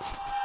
Fantastic.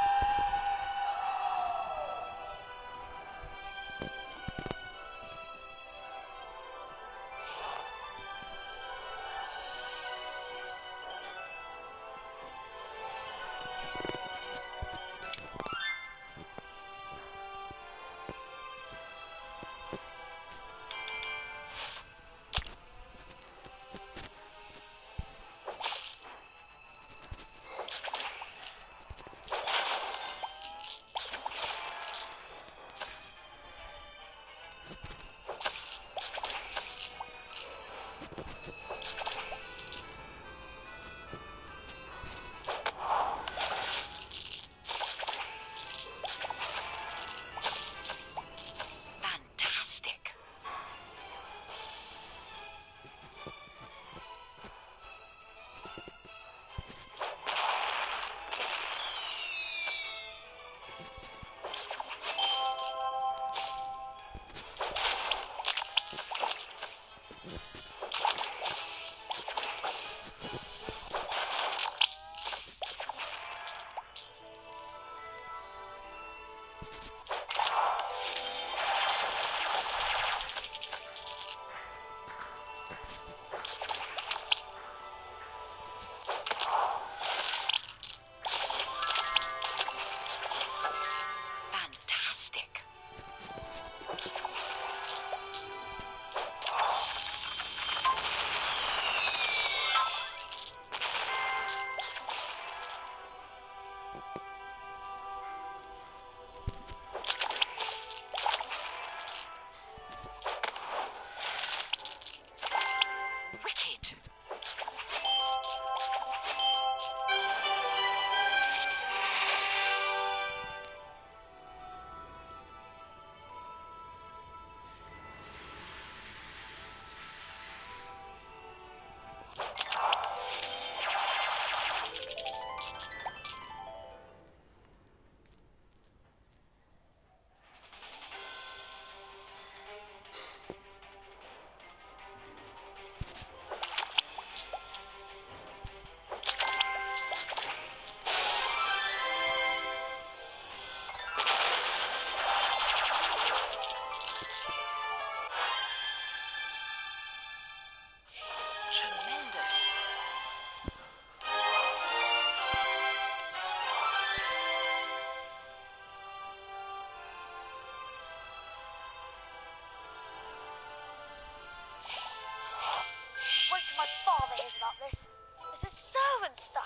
Father this. Is servant stuff.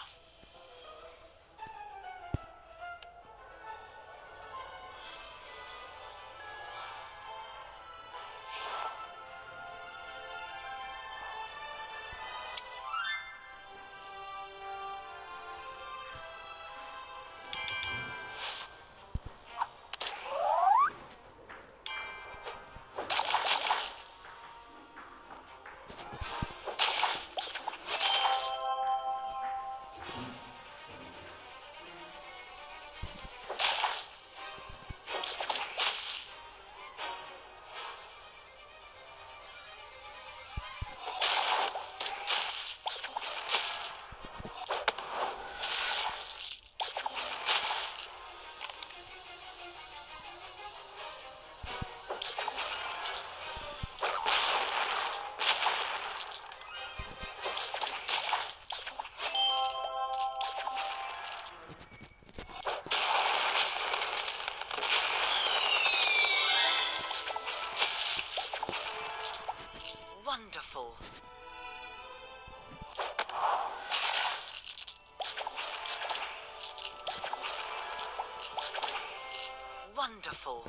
Wonderful.